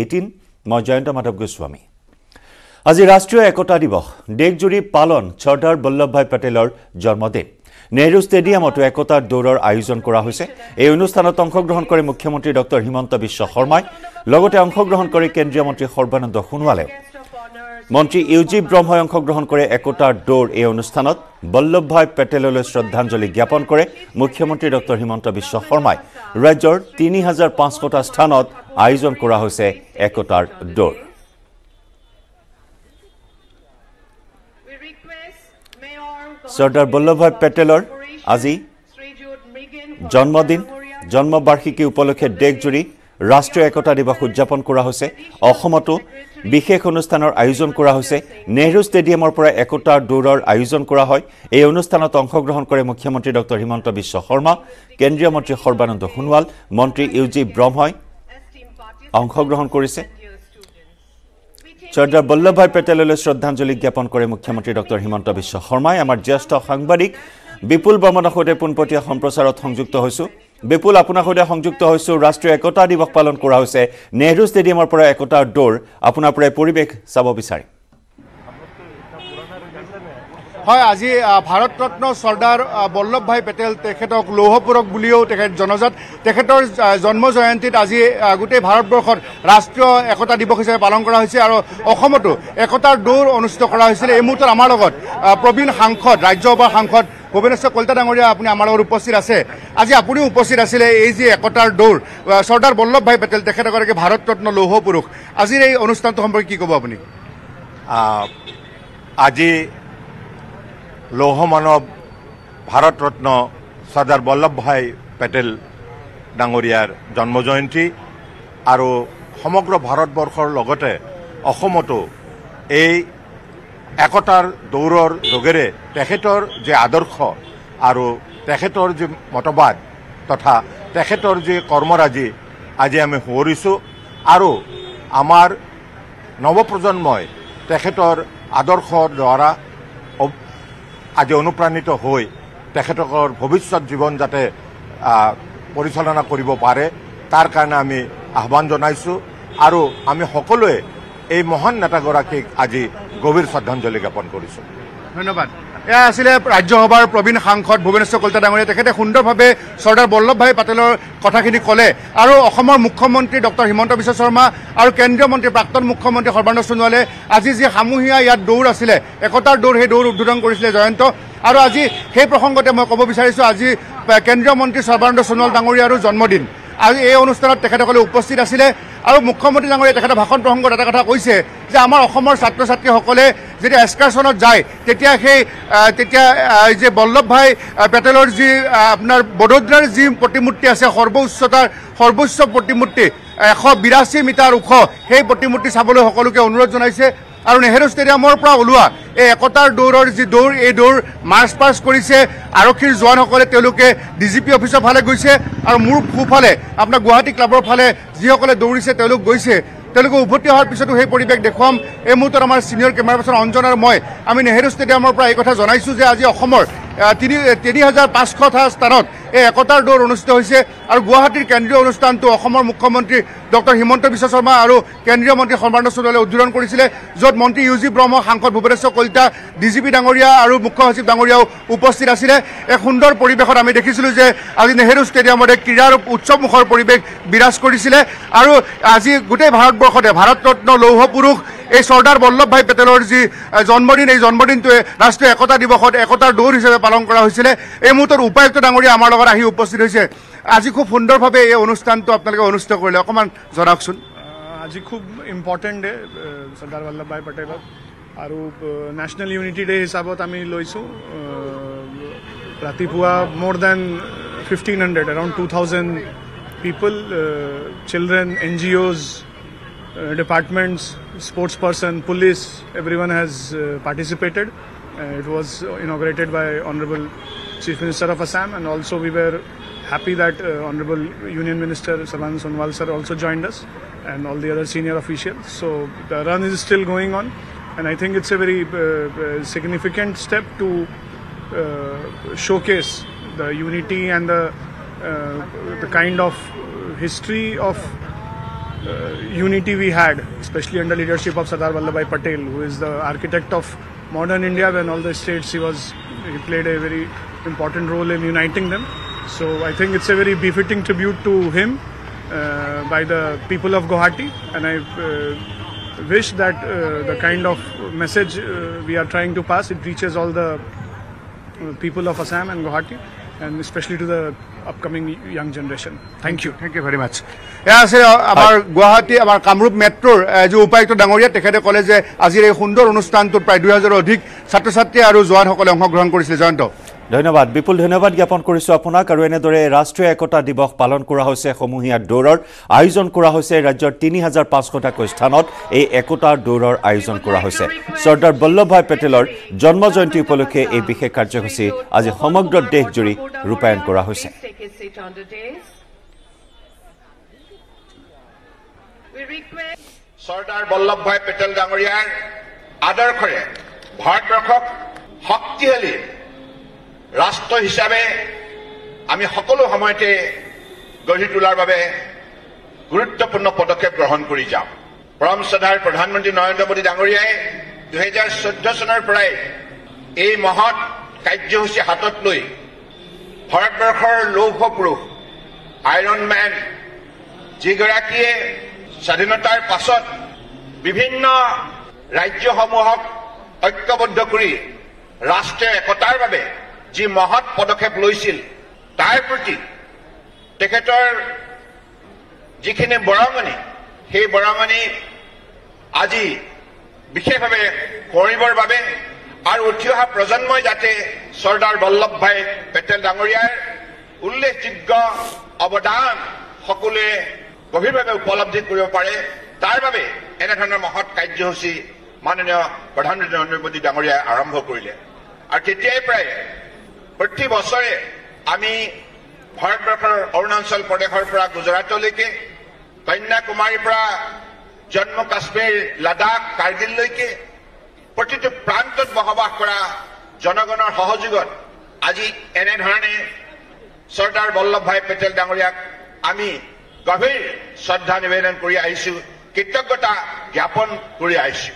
Eighteen মই জয়ন্ত মাধৱ গোস্বামী। আজি ৰাষ্ট্ৰীয় একতা দিৱস দেশজুৰি পালন চৰ্দাৰ বল্লভভাই পেটেলৰ জন্মদিন। নেহৰু ষ্টেডিয়ামতো একতাৰ দৌৰৰ আয়োজন কৰা হৈছে। এই অনুষ্ঠানত অংশগ্ৰহণ কৰি মুখ্যমন্ত্ৰী ডক্টৰ হিমন্ত বিশ্ব শৰ্মাই লগতে অংশগ্ৰহণ কৰি কেন্দ্ৰীয় মন্ত্ৰী সৰ্বানন্দ সোণোৱালে মন্ত্ৰী ইউজি ব্ৰহ্মই অংশগ্ৰহণ কৰে একতাৰ দৌৰ এই অনুষ্ঠানত। বল্লভভাই পেটেললৈ শ্ৰদ্ধাঞ্জলি জ্ঞাপন কৰে মুখ্যমন্ত্ৰী ডক্টৰ হিমন্ত বিশ্ব শৰ্মাই। ৰাজ্যৰ তিনি হাজাৰ পাঁচশটা স্থানত আয়োজন কৰা হৈছে একতাৰ দৌৰ। চৰ্দাৰ বল্লভভাই পেটেলৰ আজি জন্মদিন জন্মবাৰ্ষিকী উপলক্ষে দেশজুৰি ৰাষ্ট্ৰীয় একতা দিৱস উদযাপন কৰা হৈছে। অসমতো বিশেষ অনুষ্ঠানৰ আয়োজন কৰা হৈছে। নেহৰু ষ্টেডিয়ামৰ পৰা একতাৰ দৌৰৰ আয়োজন কৰা হয়। এই অনুষ্ঠানত অংশগ্ৰহণ কৰে মুখ্যমন্ত্ৰী ডক্টৰ হিমন্ত বিশ্ব শৰ্মা কেন্দ্ৰীয় মন্ত্ৰী সৰ্বানন্দ সোণোৱাল মন্ত্ৰী ইউ জি ব্ৰহ্মই অংশগ্ৰহণ কৰিছে। চৰ্দাৰ বল্লভভাই পেটেললৈ শ্ৰদ্ধাঞ্জলি জ্ঞাপন কৰে মুখ্যমন্ত্ৰী ডক্টৰ হিমন্ত বিশ্ব শৰ্মাই। আমাৰ জ্যেষ্ঠ সাংবাদিক বিপুল বৰ্মনৰ সৈতে পোনপটীয়া সম্প্ৰচাৰত সংযুক্ত হৈছোঁ। বিপুল আপোনাৰ সৈতে সংযুক্ত হৈছোঁ। ৰাষ্ট্ৰীয় একতা দিৱস পালন কৰা হৈছে। নেহৰু ষ্টেডিয়ামৰ পৰা একতাৰ দৌৰ আপোনাৰ পৰাই পৰিৱেশ চাব বিচাৰিম। হয় আজি ভাৰত ৰত্ন চৰ্দাৰ বল্লভভাই পেটেল তেখেতক লৌহ পুৰুষ বুলিও তেখেত জনজাত। তেখেতৰ জন্ম জয়ন্তীত আজি গোটেই ভাৰতবৰ্ষত ৰাষ্ট্ৰীয় একতা দিৱস হিচাপে পালন কৰা হৈছে আৰু অসমতো একতাৰ দৌৰ অনুষ্ঠিত কৰা হৈছিলে। এই মুহূৰ্তত আমাৰ লগত প্ৰবীণ সাংসদ ৰাজ্যসভাৰ সাংসদ ভুৱনেশ্বৰ কলিতা ডাঙৰীয়া আপুনি আমাৰ লগত উপস্থিত আছে। আজি আপুনিও উপস্থিত আছিলে এই যি একতাৰ দৌৰ চৰ্দাৰ বল্লভভাই পেটেল তেখেত এগৰাকী ভাৰত ৰত্ন লৌহ পুৰুষ আজিৰ এই অনুষ্ঠানটো সম্পৰ্কে কি ক'ব আপুনি? আজি লৌহ মানৱ ভাৰত ৰত্ন চৰ্দাৰ বল্লভভাই পেটেল ডাঙৰীয়াৰ জন্ম জয়ন্তী আৰু সমগ্ৰ ভাৰতবৰ্ষৰ লগতে অসমতো এই একতাৰ দৌৰৰ যোগেৰে তেখেতৰ যি আদৰ্শ আৰু তেখেতৰ যি মতবাদ তথা তেখেতৰ যি কৰ্মৰাজি আজি আমি সোঁৱৰিছোঁ আৰু আমাৰ নৱপ্ৰজন্মই তেখেতৰ আদৰ্শৰ দ্বাৰা আজি অনুপ্ৰাণিত হৈ তেখেতকৰ ভৱিষ্যত জীৱন যাতে পৰিচালনা কৰিব পাৰে তাৰ কাৰণে আমি আহ্বান জনাইছোঁ। আৰু আমি সকলোৱে এই মহান নেতাগৰাকীক আজি গভীৰ শ্ৰদ্ধাঞ্জলি জ্ঞাপন কৰিছোঁ। ধন্যবাদ। এয়া আছিলে ৰাজ্যসভাৰ প্ৰবীণ সাংসদ ভুৱনেশ্বৰ কলিতা ডাঙৰীয়া। তেখেতে সুন্দৰভাৱে চৰ্দাৰ বল্লভভাই পেটেলৰ কথাখিনি ক'লে। আৰু অসমৰ মুখ্যমন্ত্ৰী ডক্টৰ হিমন্ত বিশ্ব শৰ্মা আৰু কেন্দ্ৰীয় মন্ত্ৰী প্ৰাক্তন মুখ্যমন্ত্ৰী সৰ্বানন্দ সোণোৱালে আজি যি সমূহীয়া ইয়াত দৌৰ আছিলে একতাৰ দৌৰ সেই দৌৰ উদ্বোধন কৰিছিলে জয়ন্ত। আৰু আজি সেই প্ৰসংগতে মই ক'ব বিচাৰিছোঁ আজি কেন্দ্ৰীয় মন্ত্ৰী সৰ্বানন্দ সোণোৱাল ডাঙৰীয়াৰো জন্মদিন। আৰু এই অনুষ্ঠানত তেখেতসকলে উপস্থিত আছিলে। আৰু মুখ্যমন্ত্ৰী ডাঙৰীয়াই তেখেতৰ ভাষণ প্ৰসংগত এটা কথা কৈছে যে আমাৰ অসমৰ ছাত্ৰ ছাত্ৰীসকলে যেতিয়া এক্সকাৰ্ছনত যায় তেতিয়া সেই তেতিয়া যে বল্লভভাই পেটেলৰ যি আপোনাৰ বডোদৰাৰ যি প্ৰতিমূৰ্তি আছে সৰ্বোচ্চতাৰ সৰ্বোচ্চ প্ৰতিমূৰ্তি এশ বিৰাশী মিটাৰ ওখ সেই প্ৰতিমূৰ্তি চাবলৈ সকলোকে অনুৰোধ জনাইছে। আৰু নেহেৰু ষ্টেডিয়ামৰ পৰা ওলোৱা এই একতাৰ দৌৰৰ যি দৌৰ এই দৌৰ মাৰ্চ পাষ্ট কৰিছে আৰক্ষীৰ জোৱানসকলে তেওঁলোকে ডি জি পি অফিচৰ ফালে গৈছে আৰু মোৰ সোঁফালে আপোনাৰ গুৱাহাটী ক্লাবৰ ফালে যিসকলে দৌৰিছে তেওঁলোক গৈছে। তেওঁলোকে উভতি অহাৰ পিছতো সেই পৰিৱেশ দেখুৱাম। এই মুহূৰ্তত আমাৰ ছিনিয়ৰ কেমেৰা পাৰ্চন অঞ্জন আৰু মই আমি নেহেৰু ষ্টেডিয়ামৰ পৰা এই কথা জনাইছোঁ যে আজি অসমৰ তিনি তিনি হাজাৰ পাঁচশটা স্থানত এই একতাৰ দৌৰ অনুষ্ঠিত হৈছে আৰু গুৱাহাটীৰ কেন্দ্ৰীয় অনুষ্ঠানটো অসমৰ মুখ্যমন্ত্ৰী ডক্টৰ হিমন্ত বিশ্ব শৰ্মা আৰু কেন্দ্ৰীয় মন্ত্ৰী সৰ্বানন্দ সোণোৱালে উদ্বোধন কৰিছিলে য'ত মন্ত্ৰী ইউ জি ব্ৰহ্ম সাংসদ Bhubaneswar Kalita D G P ডাঙৰীয়া আৰু মুখ্য সচিব ডাঙৰীয়াও উপস্থিত আছিলে। এক সুন্দৰ পৰিৱেশত আমি দেখিছিলোঁ যে আজি নেহেৰু ষ্টেডিয়ামত ক্ৰীড়াৰ উৎসৱমুখৰ পৰিৱেশ বিৰাজ কৰিছিলে। আৰু আজি গোটেই ভাৰতবৰ্ষতে ভাৰত ৰত্ন লৌহ পুৰুষ এই চৰ্দাৰ বল্লভভাই পেটেলৰ যি জন্মদিন এই জন্মদিনটোৱে ৰাষ্ট্ৰীয় একতা দিৱসত একতাৰ দৌৰ হিচাপে পালন কৰা হৈছিলে। এই মুহূৰ্তত উপায়ুক্ত ডাঙৰীয়া আমাৰ লগত আহি উপস্থিত হৈছে। আজি খুব সুন্দৰভাৱে এই অনুষ্ঠানটো আপোনালোকে অনুষ্ঠিত কৰিলে। অকণমান জনাওকচোন। আজি খুব ইম্পৰ্টেণ্ট ডে চৰ্দাৰ বল্লভভাই পেটেলক আৰু নেশ্যনেল ইউনিটি ডে হিচাপত আমি লৈছোঁ ৰাতিপুৱা মোৰ then fifteen hundred around two thousand people children N G Os Uh, departments, sports person, police, everyone has uh, participated. Uh, it was inaugurated by Honorable Chief Minister of Assam, and also we were happy that uh, Honorable Union Minister Sarvan Sonwal sir also joined us, and all the other senior officials. So the run is still going on, and I think it's a very uh, significant step to showcase the unity and the the kind of history of unity we had, especially under leadership of Sardar Vallabhbhai Patel, who is the architect of modern India. When all the states he was, he played a very important role in uniting them. So I think it's a very befitting tribute to him uh, by the people of Guwahati, and I uh, wish that uh, the kind of message uh, we are trying to pass it reaches all the uh, people of Assam and Guwahati, and especially to the upcoming young generation. Thank you. Thank you very much এয়া আছে আমাৰ গুৱাহাটী আমাৰ কামৰূপ মেট্ৰ'ৰ যি উপায়ুক্ত ডাঙৰীয়া তেখেতে ক'লে যে আজিৰ এই সুন্দৰ অনুষ্ঠানটোত প্ৰায় দুই হাজাৰৰ অধিক ছাত্ৰ ছাত্ৰী আৰু জোৱানসকলে অংশগ্ৰহণ কৰিছিলে জয়ন্ত ধন্যবাদ। বিপুল ধন্যবাদ জ্ঞাপন কৰিছোঁ আপোনাক আৰু এনেদৰে ৰাষ্ট্ৰীয় একতা দিৱস পালন কৰা হৈছে সমূহীয়া দৌৰৰ আয়োজন কৰা হৈছে ৰাজ্যৰ তিনি হাজাৰ পাঁচশটাকৈ স্থানত। এই একতাৰ দৌৰৰ আয়োজন কৰা হৈছে। চৰ্দাৰ বল্লভভাই পেটেলৰ জন্ম জয়ন্তী উপলক্ষে এই বিশেষ কাৰ্যসূচী আজি সমগ্ৰ দেশজুৰি ৰূপায়ণ কৰা হৈছে. চৰ্দাৰ বল্লভভাই পেটেল ডাঙৰীয়াৰ আদৰ্শৰে ভাৰতবৰ্ষক শক্তিশালী ৰাষ্ট্ৰ হিচাপে আমি সকলো সময়তে গঢ়ি তোলাৰ বাবে গুৰুত্বপূৰ্ণ পদক্ষেপ গ্ৰহণ কৰি যাম। পৰম শ্ৰদ্ধাৰ প্ৰধানমন্ত্ৰী নৰেন্দ্ৰ মোদী ডাঙৰীয়াই দুহেজাৰ চৈধ্য চনৰ পৰাই এই মহৎ কাৰ্যসূচী হাতত লৈ ভাৰতবৰ্ষৰ লৌহ পুৰুষ আইৰণ মেন যিগৰাকীয়ে স্বাধীনতাৰ পাছত বিভিন্ন ৰাজ্যসমূহক ঐক্যবদ্ধ কৰি ৰাষ্ট্ৰীয় একতাৰ বাবে যি মহৎ পদক্ষেপ লৈছিল তাৰ প্ৰতি তেখেতৰ যিখিনি বৰঙণি সেই বৰঙণি আজি বিশেষভাৱে কৰিবৰ বাবে আৰু উঠি অহা প্ৰজন্মই যাতে চৰ্দাৰ বল্লভভাই পেটেল ডাঙৰীয়াৰ উল্লেখযোগ্য অৱদান সকলোৱে গভীৰভাৱে উপলব্ধি কৰিব পাৰে তাৰ বাবে এনেধৰণৰ মহৎ কাৰ্যসূচী মাননীয় প্ৰধানমন্ত্ৰী নৰেন্দ্ৰ মোদী ডাঙৰীয়াই আৰম্ভ কৰিলে। আৰু তেতিয়াই প্ৰায় প্ৰতি বছৰে আমি ভাৰতবৰ্ষৰ অৰুণাচল প্ৰদেশৰ পৰা গুজৰাটলৈকে কন্যাকুমাৰীৰ পৰা জম্মু কাশ্মীৰ লাডাখ কাৰ্গিললৈকে প্ৰতিটো প্ৰান্তত বসবাস কৰা জনগণৰ সহযোগত আজি এনেধৰণে চৰ্দাৰ বল্লভভাই পেটেল ডাঙৰীয়াক আমি গভীৰ শ্ৰদ্ধা নিবেদন কৰি আহিছো কৃতজ্ঞতা জ্ঞাপন কৰি আহিছো।